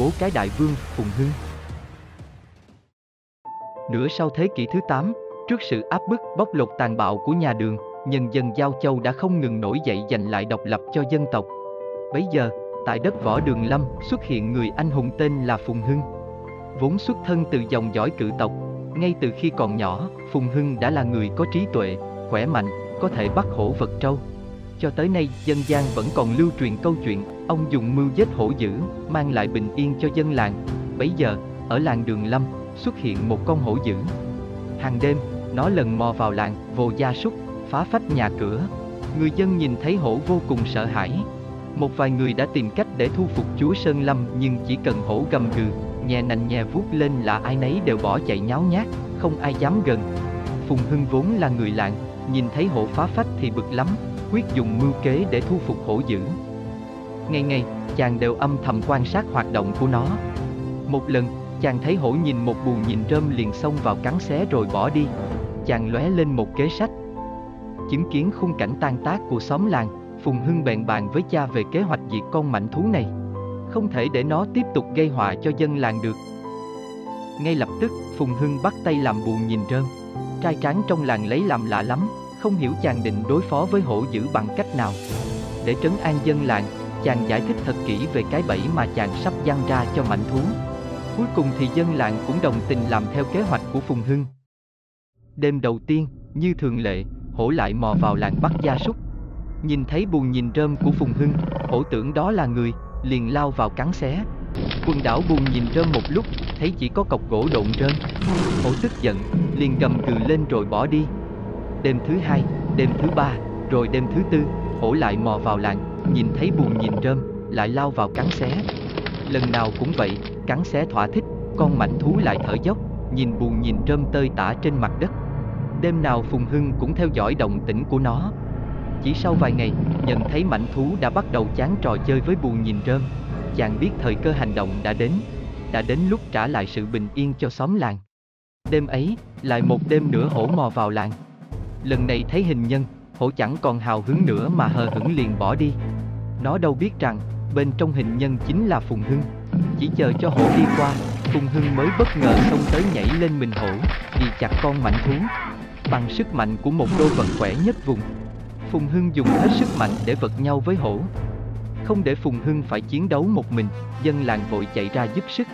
bố cái đại vương, Phùng Hưng. Nửa sau thế kỷ thứ 8, trước sự áp bức bóc lột tàn bạo của nhà đường, nhân dân Giao Châu đã không ngừng nổi dậy giành lại độc lập cho dân tộc. Bấy giờ, tại đất võ đường lâm xuất hiện người anh hùng tên là Phùng Hưng. Vốn xuất thân từ dòng dõi cự tộc, ngay từ khi còn nhỏ, Phùng Hưng đã là người có trí tuệ, khỏe mạnh, có thể bắt hổ vật trâu. Cho tới nay, dân gian vẫn còn lưu truyền câu chuyện, ông dùng mưu giết hổ dữ, mang lại bình yên cho dân làng. Bấy giờ, ở làng Đường Lâm, xuất hiện một con hổ dữ. Hàng đêm, nó lần mò vào làng, vồ gia súc, phá phách nhà cửa. Người dân nhìn thấy hổ vô cùng sợ hãi. Một vài người đã tìm cách để thu phục chúa Sơn Lâm nhưng chỉ cần hổ gầm gừ, nhẹ nành nhẹ vuốt lên là ai nấy đều bỏ chạy nháo nhác, không ai dám gần. Phùng Hưng vốn là người làng, nhìn thấy hổ phá phách thì bực lắm, quyết dùng mưu kế để thu phục hổ dữ. Ngày ngày, chàng đều âm thầm quan sát hoạt động của nó. Một lần, chàng thấy hổ nhìn một bù nhìn rơm liền xông vào cắn xé rồi bỏ đi. Chàng lóe lên một kế sách. Chứng kiến khung cảnh tan tác của xóm làng, Phùng Hưng bèn bàn với cha về kế hoạch diệt con mạnh thú này. Không thể để nó tiếp tục gây họa cho dân làng được. Ngay lập tức, Phùng Hưng bắt tay làm bù nhìn rơm. Trai tráng trong làng lấy làm lạ lắm, không hiểu chàng định đối phó với hổ dữ bằng cách nào. Để trấn an dân làng, chàng giải thích thật kỹ về cái bẫy mà chàng sắp giăng ra cho mạnh thú. Cuối cùng thì dân làng cũng đồng tình làm theo kế hoạch của Phùng Hưng. Đêm đầu tiên, như thường lệ, hổ lại mò vào làng bắt gia súc. Nhìn thấy buồn nhìn rơm của Phùng Hưng, hổ tưởng đó là người, liền lao vào cắn xé. Quần đảo buồn nhìn rơm một lúc, thấy chỉ có cọc gỗ độn rơm. Hổ tức giận, liền gầm gừ lên rồi bỏ đi. Đêm thứ hai, đêm thứ ba, rồi đêm thứ tư, hổ lại mò vào làng, nhìn thấy buồn nhìn rơm, lại lao vào cắn xé. Lần nào cũng vậy, cắn xé thỏa thích, con mảnh thú lại thở dốc, nhìn buồn nhìn rơm tơi tả trên mặt đất. Đêm nào Phùng Hưng cũng theo dõi động tĩnh của nó. Chỉ sau vài ngày, nhận thấy mảnh thú đã bắt đầu chán trò chơi với buồn nhìn rơm. Chàng biết thời cơ hành động đã đến, đã đến lúc trả lại sự bình yên cho xóm làng. Đêm ấy, lại một đêm nữa hổ mò vào làng. Lần này thấy hình nhân, hổ chẳng còn hào hứng nữa mà hờ hững liền bỏ đi. Nó đâu biết rằng, bên trong hình nhân chính là Phùng Hưng. Chỉ chờ cho hổ đi qua, Phùng Hưng mới bất ngờ xông tới nhảy lên mình hổ, vì chặt con mạnh thú. Bằng sức mạnh của một đôi vật khỏe nhất vùng, Phùng Hưng dùng hết sức mạnh để vật nhau với hổ. Không để Phùng Hưng phải chiến đấu một mình, dân làng vội chạy ra giúp sức.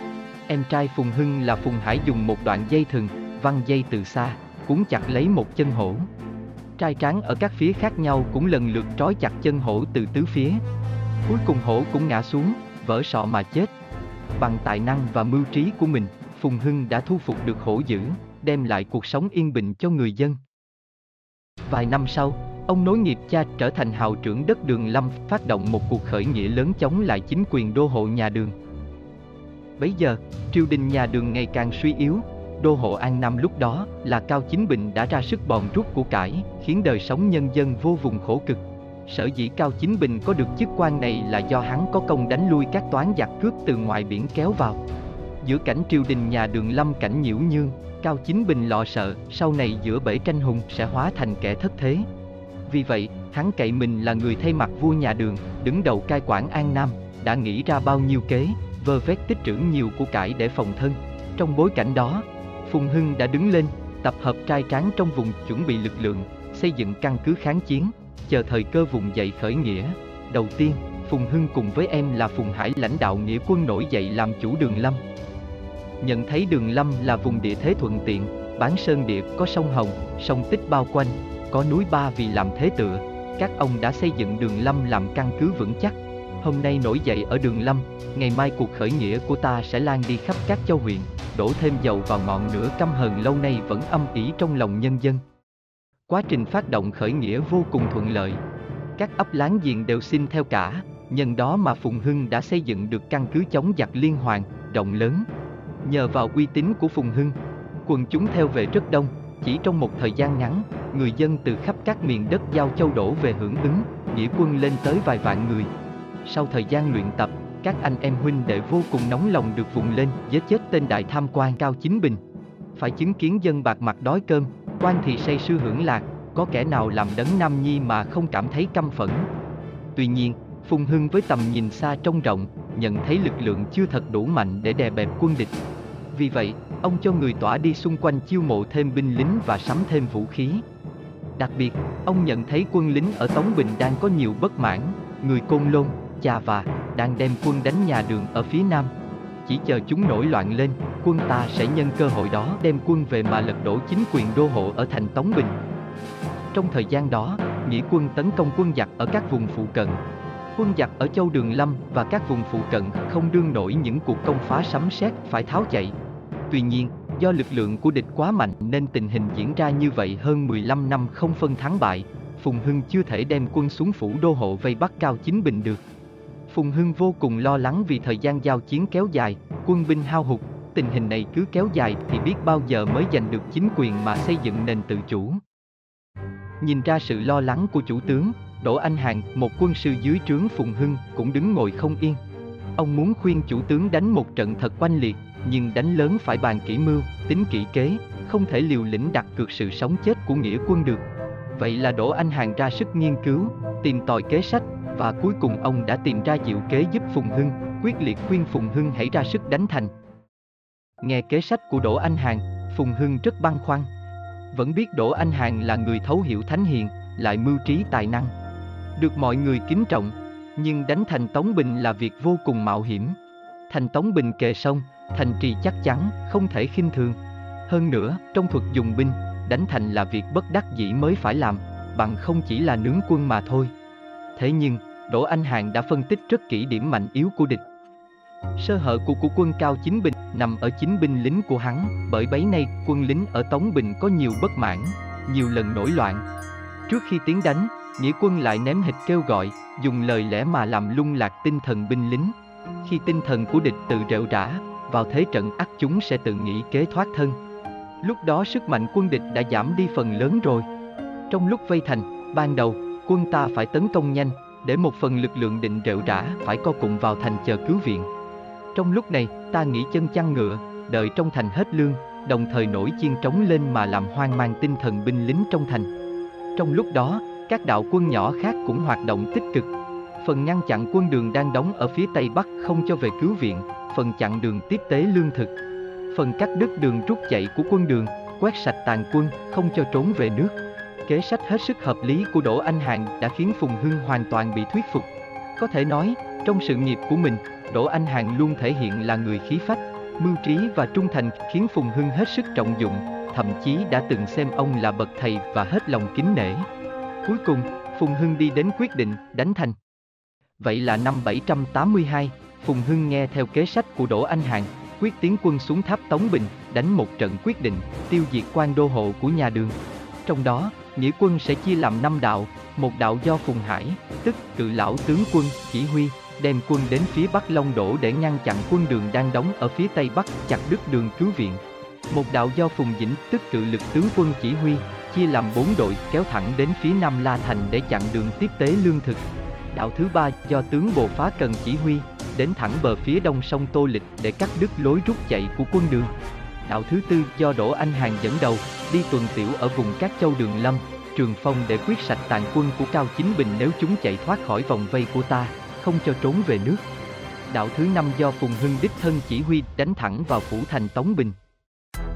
Em trai Phùng Hưng là Phùng Hải dùng một đoạn dây thừng, văng dây từ xa, cuốn chặt lấy một chân hổ. Trai tráng ở các phía khác nhau cũng lần lượt trói chặt chân hổ từ tứ phía. Cuối cùng hổ cũng ngã xuống, vỡ sọ mà chết. Bằng tài năng và mưu trí của mình, Phùng Hưng đã thu phục được hổ dữ, đem lại cuộc sống yên bình cho người dân. Vài năm sau, ông nối nghiệp cha trở thành hào trưởng đất đường Lâm, phát động một cuộc khởi nghĩa lớn chống lại chính quyền đô hộ nhà đường. Bấy giờ, triều đình nhà đường ngày càng suy yếu, đô hộ An Nam lúc đó là Cao Chính Bình đã ra sức bòn rút của cải, khiến đời sống nhân dân vô vùng khổ cực. Sở dĩ Cao Chính Bình có được chức quan này là do hắn có công đánh lui các toán giặc cướp từ ngoài biển kéo vào. Giữa cảnh triều đình nhà đường lâm cảnh nhiễu nhương, Cao Chính Bình lo sợ sau này giữa bể tranh hùng sẽ hóa thành kẻ thất thế. Vì vậy, hắn cậy mình là người thay mặt vua nhà đường, đứng đầu cai quản An Nam, đã nghĩ ra bao nhiêu kế, vơ vét tích trữ nhiều của cải để phòng thân. Trong bối cảnh đó, Phùng Hưng đã đứng lên, tập hợp trai tráng trong vùng chuẩn bị lực lượng, xây dựng căn cứ kháng chiến, chờ thời cơ vùng dậy khởi nghĩa. Đầu tiên, Phùng Hưng cùng với em là Phùng Hải lãnh đạo nghĩa quân nổi dậy làm chủ đường Lâm. Nhận thấy đường Lâm là vùng địa thế thuận tiện, bán sơn địa có sông Hồng, sông Tích bao quanh, có núi Ba vì làm thế tựa, các ông đã xây dựng đường Lâm làm căn cứ vững chắc. Hôm nay nổi dậy ở đường Lâm, ngày mai cuộc khởi nghĩa của ta sẽ lan đi khắp các châu huyện, đổ thêm dầu vào ngọn lửa căm hờn lâu nay vẫn âm ỉ trong lòng nhân dân. Quá trình phát động khởi nghĩa vô cùng thuận lợi. Các ấp láng giềng đều xin theo cả, nhân đó mà Phùng Hưng đã xây dựng được căn cứ chống giặc liên hoàn, rộng lớn. Nhờ vào uy tín của Phùng Hưng, quần chúng theo về rất đông, chỉ trong một thời gian ngắn, người dân từ khắp các miền đất giao châu đổ về hưởng ứng, nghĩa quân lên tới vài vạn người. Sau thời gian luyện tập, các anh em huynh đệ vô cùng nóng lòng được vùng lên, giết chết tên đại tham quan Cao Chính Bình. Phải chứng kiến dân bạc mặt đói cơm, quan thì say sư hưởng lạc, có kẻ nào làm đấng Nam Nhi mà không cảm thấy căm phẫn. Tuy nhiên, Phùng Hưng với tầm nhìn xa trông rộng, nhận thấy lực lượng chưa thật đủ mạnh để đè bẹp quân địch. Vì vậy, ông cho người tỏa đi xung quanh chiêu mộ thêm binh lính và sắm thêm vũ khí. Đặc biệt, ông nhận thấy quân lính ở Tống Bình đang có nhiều bất mãn, người Côn Lôn, Chà Và, đang đem quân đánh nhà đường ở phía nam. Chỉ chờ chúng nổi loạn lên, quân ta sẽ nhân cơ hội đó đem quân về mà lật đổ chính quyền đô hộ ở thành Tống Bình. Trong thời gian đó, nghĩa quân tấn công quân giặc ở các vùng phụ cận. Quân giặc ở Châu Đường Lâm và các vùng phụ cận không đương nổi những cuộc công phá sấm sét phải tháo chạy. Tuy nhiên, do lực lượng của địch quá mạnh nên tình hình diễn ra như vậy hơn 15 năm không phân thắng bại, Phùng Hưng chưa thể đem quân xuống phủ đô hộ vây bắt Cao Chính Bình được. Phùng Hưng vô cùng lo lắng vì thời gian giao chiến kéo dài, quân binh hao hụt, tình hình này cứ kéo dài thì biết bao giờ mới giành được chính quyền mà xây dựng nền tự chủ. Nhìn ra sự lo lắng của chủ tướng, Đỗ Anh Hàn, một quân sư dưới trướng Phùng Hưng, cũng đứng ngồi không yên. Ông muốn khuyên chủ tướng đánh một trận thật oanh liệt, nhưng đánh lớn phải bàn kỹ mưu, tính kỹ kế, không thể liều lĩnh đặt cược sự sống chết của nghĩa quân được. Vậy là Đỗ Anh Hàn ra sức nghiên cứu, tìm tòi kế sách, và cuối cùng ông đã tìm ra diệu kế giúp Phùng Hưng, quyết liệt khuyên Phùng Hưng hãy ra sức đánh thành. Nghe kế sách của Đỗ Anh Hàng, Phùng Hưng rất băn khoăn. Vẫn biết Đỗ Anh Hàng là người thấu hiểu thánh hiền, lại mưu trí tài năng. Được mọi người kính trọng, nhưng đánh thành Tống Bình là việc vô cùng mạo hiểm. Thành Tống Bình kề sông, thành trì chắc chắn, không thể khinh thường. Hơn nữa, trong thuật dùng binh, đánh thành là việc bất đắc dĩ mới phải làm, bằng không chỉ là nướng quân mà thôi. Thế nhưng, Đỗ Anh Hàng đã phân tích rất kỹ điểm mạnh yếu của địch. Sơ hở của của quân Cao Chính Bình nằm ở chính binh lính của hắn, bởi bấy nay quân lính ở Tống Bình có nhiều bất mãn, nhiều lần nổi loạn. Trước khi tiến đánh, nghĩa quân lại ném hịch kêu gọi, dùng lời lẽ mà làm lung lạc tinh thần binh lính. Khi tinh thần của địch tự rệu rã, vào thế trận ắt chúng sẽ tự nghĩ kế thoát thân. Lúc đó sức mạnh quân địch đã giảm đi phần lớn rồi. Trong lúc vây thành, ban đầu, quân ta phải tấn công nhanh, để một phần lực lượng định rệu rã phải co cụm vào thành chờ cứu viện. Trong lúc này, ta nghỉ chân chăn ngựa, đợi trong thành hết lương, đồng thời nổi chiên trống lên mà làm hoang mang tinh thần binh lính trong thành. Trong lúc đó, các đạo quân nhỏ khác cũng hoạt động tích cực. Phần ngăn chặn quân đường đang đóng ở phía tây bắc không cho về cứu viện, phần chặn đường tiếp tế lương thực. Phần cắt đứt đường rút chạy của quân đường, quét sạch tàn quân, không cho trốn về nước. Kế sách hết sức hợp lý của Đỗ Anh Hạng đã khiến Phùng Hưng hoàn toàn bị thuyết phục. Có thể nói, trong sự nghiệp của mình, Đỗ Anh Hạng luôn thể hiện là người khí phách, mưu trí và trung thành khiến Phùng Hưng hết sức trọng dụng, thậm chí đã từng xem ông là bậc thầy và hết lòng kính nể. Cuối cùng, Phùng Hưng đi đến quyết định đánh thành. Vậy là năm 782, Phùng Hưng nghe theo kế sách của Đỗ Anh Hạng, quyết tiến quân xuống tháp Tống Bình, đánh một trận quyết định, tiêu diệt quan đô hộ của nhà đường. Trong đó, nghĩa quân sẽ chia làm năm đạo, một đạo do Phùng Hải, tức cự lão tướng quân, chỉ huy, đem quân đến phía Bắc Long Đổ để ngăn chặn quân đường đang đóng ở phía Tây Bắc, chặt đứt đường cứu viện. Một đạo do Phùng Dĩnh, tức cự lực tướng quân chỉ huy, chia làm bốn đội kéo thẳng đến phía Nam La Thành để chặn đường tiếp tế lương thực. Đạo thứ ba do tướng Bồ Phá Cần chỉ huy, đến thẳng bờ phía đông sông Tô Lịch để cắt đứt lối rút chạy của quân đường. Đạo thứ tư do Đỗ Anh Hàn dẫn đầu, đi tuần tiểu ở vùng các châu Đường Lâm, Trường Phong để quyết sạch tàn quân của Cao Chính Bình nếu chúng chạy thoát khỏi vòng vây của ta, không cho trốn về nước. Đạo thứ năm do Phùng Hưng đích thân chỉ huy đánh thẳng vào phủ thành Tống Bình.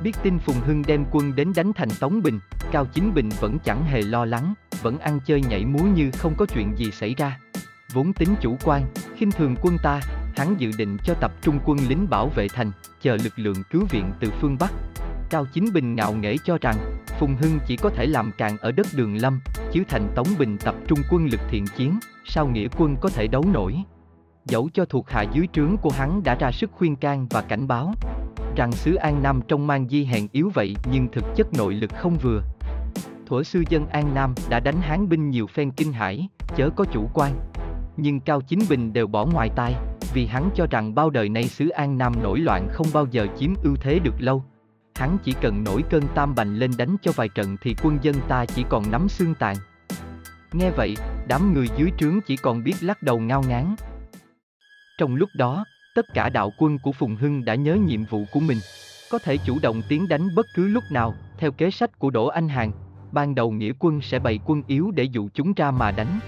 Biết tin Phùng Hưng đem quân đến đánh thành Tống Bình, Cao Chính Bình vẫn chẳng hề lo lắng, vẫn ăn chơi nhảy múa như không có chuyện gì xảy ra. Vốn tính chủ quan, khinh thường quân ta, hắn dự định cho tập trung quân lính bảo vệ thành, chờ lực lượng cứu viện từ phương Bắc. Cao Chính Bình ngạo nghễ cho rằng, Phùng Hưng chỉ có thể làm càng ở đất Đường Lâm, chứ thành Tống Bình tập trung quân lực thiện chiến, sao nghĩa quân có thể đấu nổi. Dẫu cho thuộc hạ dưới trướng của hắn đã ra sức khuyên can và cảnh báo, rằng xứ An Nam trong mang di hèn yếu vậy nhưng thực chất nội lực không vừa. Thuở sư dân An Nam đã đánh hán binh nhiều phen kinh hải, chớ có chủ quan. Nhưng Cao Chính Bình đều bỏ ngoài tai, vì hắn cho rằng bao đời nay xứ An Nam nổi loạn không bao giờ chiếm ưu thế được lâu. Hắn chỉ cần nổi cơn tam bành lên đánh cho vài trận thì quân dân ta chỉ còn nắm xương tàn. Nghe vậy, đám người dưới trướng chỉ còn biết lắc đầu ngao ngán. Trong lúc đó, tất cả đạo quân của Phùng Hưng đã nhớ nhiệm vụ của mình, có thể chủ động tiến đánh bất cứ lúc nào, theo kế sách của Đỗ Anh Hàn. Ban đầu nghĩa quân sẽ bày quân yếu để dụ chúng ra mà đánh.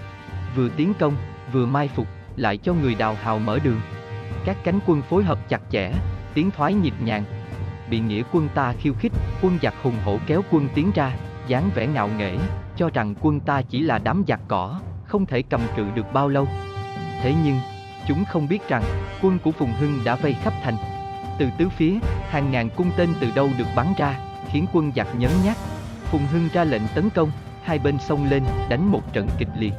Vừa tiến công, vừa mai phục, lại cho người đào hào mở đường. Các cánh quân phối hợp chặt chẽ, tiến thoái nhịp nhàng. Bị nghĩa quân ta khiêu khích, quân giặc hùng hổ kéo quân tiến ra, dáng vẻ ngạo nghễ, cho rằng quân ta chỉ là đám giặc cỏ, không thể cầm cự được bao lâu. Thế nhưng, chúng không biết rằng, quân của Phùng Hưng đã vây khắp thành. Từ tứ phía, hàng ngàn cung tên từ đâu được bắn ra, khiến quân giặc nhấn nhát. Phùng Hưng ra lệnh tấn công, hai bên xông lên, đánh một trận kịch liệt.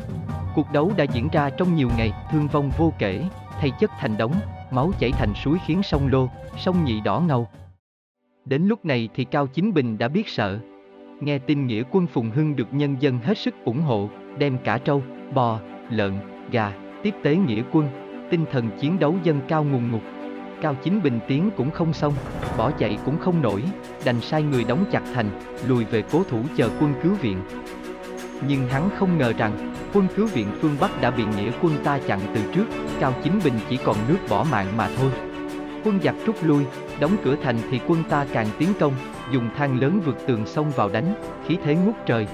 Cuộc đấu đã diễn ra trong nhiều ngày, thương vong vô kể, thay chất thành đống, máu chảy thành suối khiến sông Lô, sông Nhị đỏ ngầu. Đến lúc này thì Cao Chính Bình đã biết sợ. Nghe tin nghĩa quân Phùng Hưng được nhân dân hết sức ủng hộ, đem cả trâu, bò, lợn, gà, tiếp tế nghĩa quân, tinh thần chiến đấu dân cao ngùng ngục. Cao Chính Bình tiến cũng không xong, bỏ chạy cũng không nổi, đành sai người đóng chặt thành, lùi về cố thủ chờ quân cứu viện. Nhưng hắn không ngờ rằng, quân cứu viện phương Bắc đã bị nghĩa quân ta chặn từ trước, Cao Chính Bình chỉ còn nước bỏ mạng mà thôi. Quân giặc rút lui, đóng cửa thành thì quân ta càng tiến công, dùng thang lớn vượt tường sông vào đánh, khí thế ngút trời.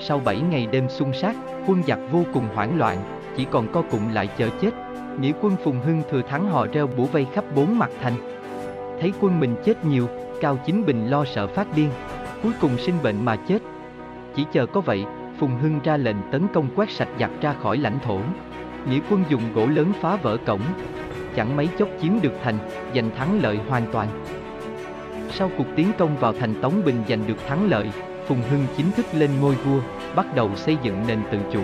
Sau 7 ngày đêm xung sát, quân giặc vô cùng hoảng loạn, chỉ còn co cụm lại chờ chết. Nghĩa quân Phùng Hưng thừa thắng họ reo bủa vây khắp bốn mặt thành. Thấy quân mình chết nhiều, Cao Chính Bình lo sợ phát điên, cuối cùng sinh bệnh mà chết. Chỉ chờ có vậy, Phùng Hưng ra lệnh tấn công quét sạch giặc ra khỏi lãnh thổ. Nghĩa quân dùng gỗ lớn phá vỡ cổng, chẳng mấy chốc chiếm được thành, giành thắng lợi hoàn toàn. Sau cuộc tiến công vào thành Tống Bình giành được thắng lợi, Phùng Hưng chính thức lên ngôi vua, bắt đầu xây dựng nền tự chủ.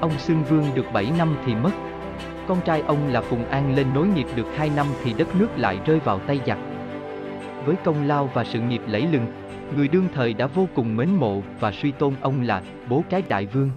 Ông Xương Vương được 7 năm thì mất. Con trai ông là Phùng An lên nối nghiệp được 2 năm thì đất nước lại rơi vào tay giặc. Với công lao và sự nghiệp lẫy lừng, người đương thời đã vô cùng mến mộ và suy tôn ông là bố cái đại vương.